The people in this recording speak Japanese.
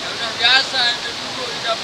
Ya una casa en el muro de la